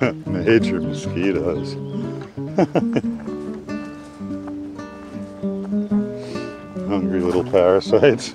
Major mosquitoes. Hungry little parasites.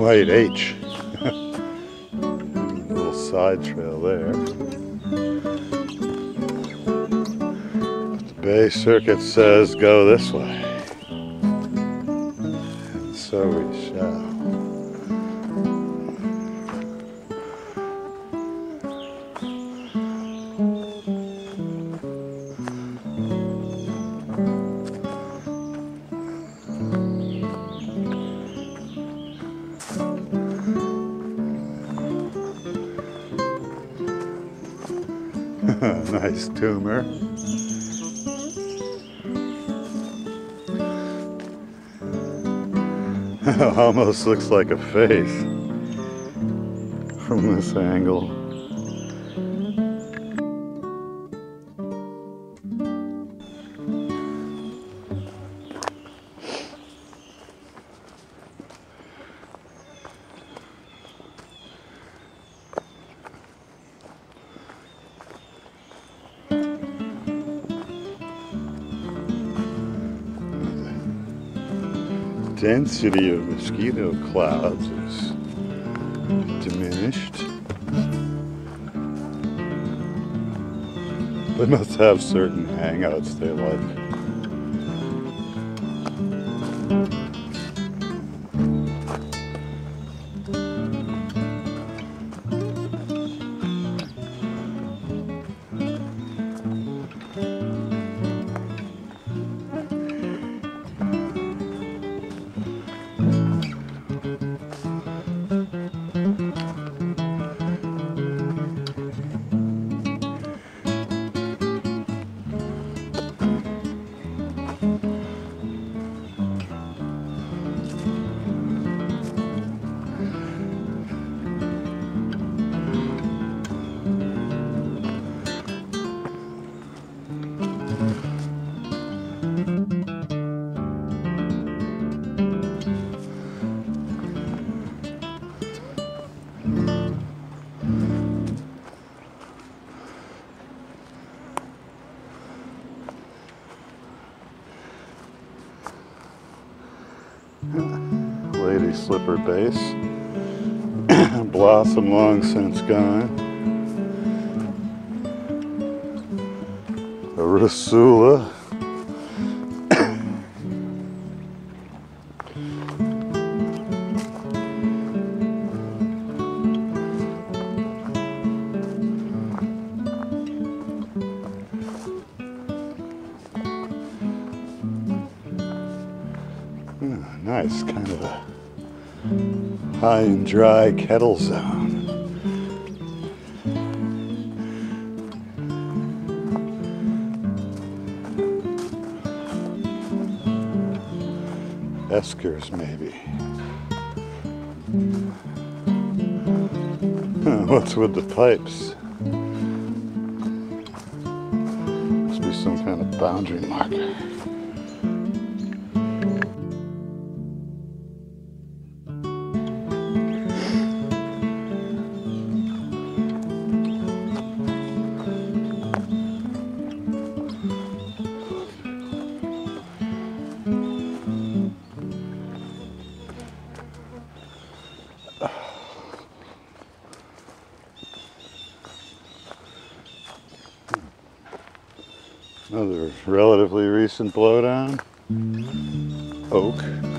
White H. little side trail there. The Bay Circuit says go this way. And so we nice tumor. Almost looks like a face from this angle. Density of mosquito clouds is diminished. They must have certain hangouts they like. Slipper base. Blossom long since gone. A Russula. Dry kettle zone. Eskers, maybe. Hmm, what's with the pipes? Must be some kind of boundary marker. Another relatively recent blowdown. Oak.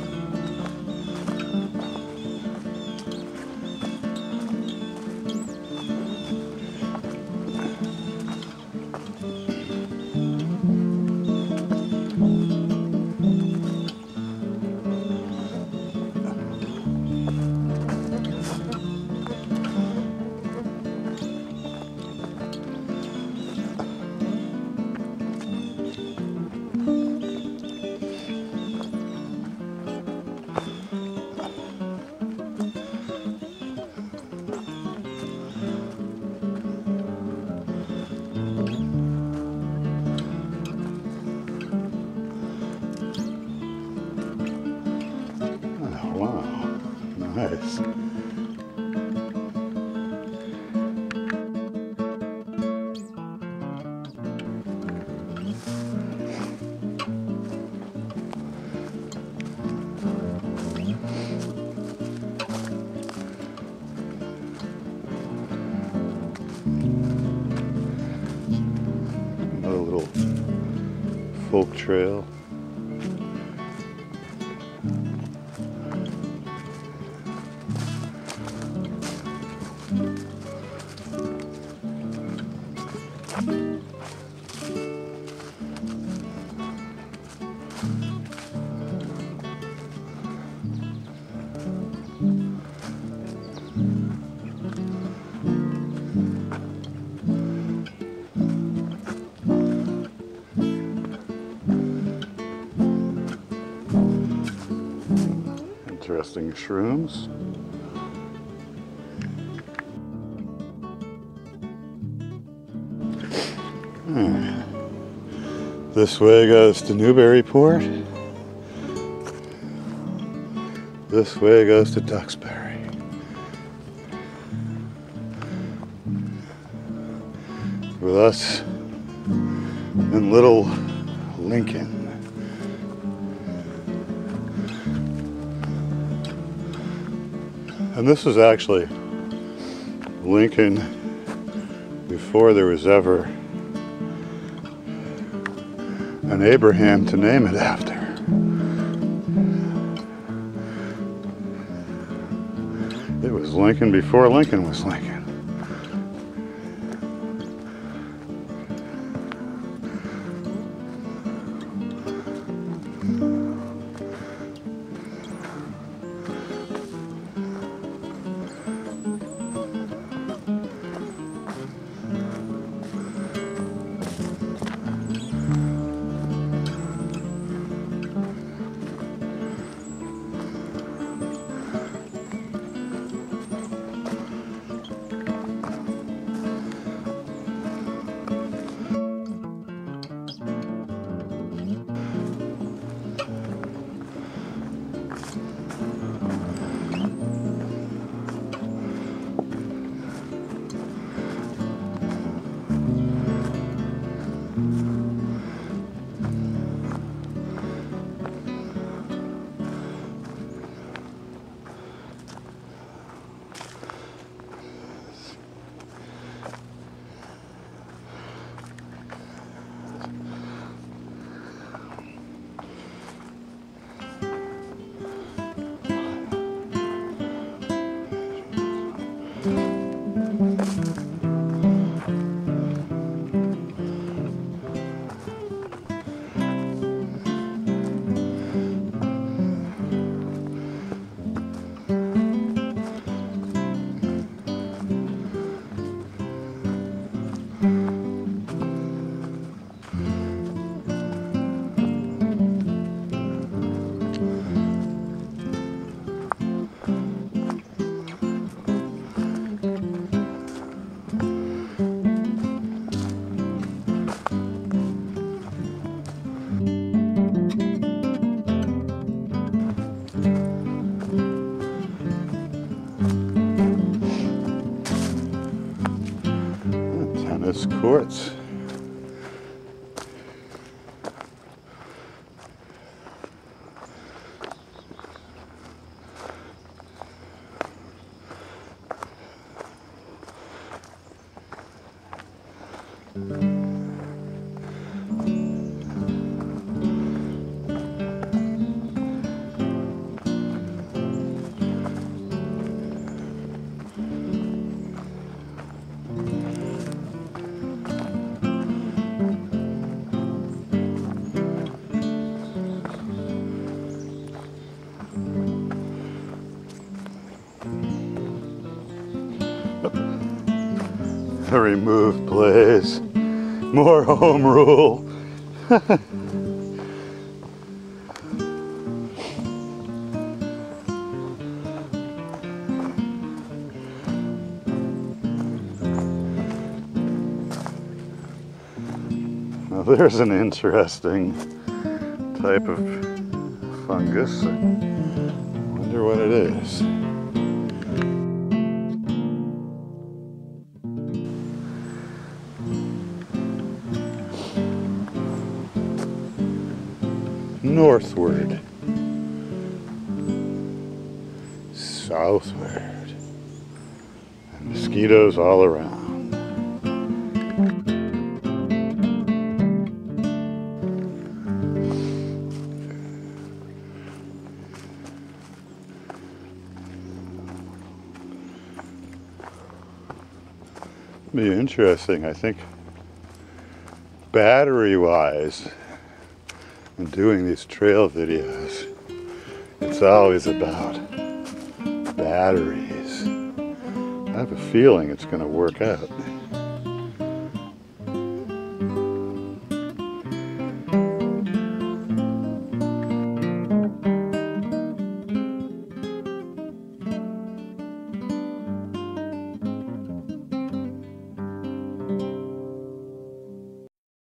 Little folk trail. Shrooms. Hmm. This way goes to Newburyport. This way goes to Duxbury. With us in Little Lincoln. And this is actually Lincoln before there was ever an Abraham to name it after. It was Lincoln before Lincoln was Lincoln. Tennis courts. The removed blaze. More home rule. Now there's an interesting type of fungus. I Wonder what it is. Northward. Southward. And mosquitoes all around. Be interesting, I think, battery wise, in doing these trail videos, it's always about batteries. I have a feeling it's going to work out.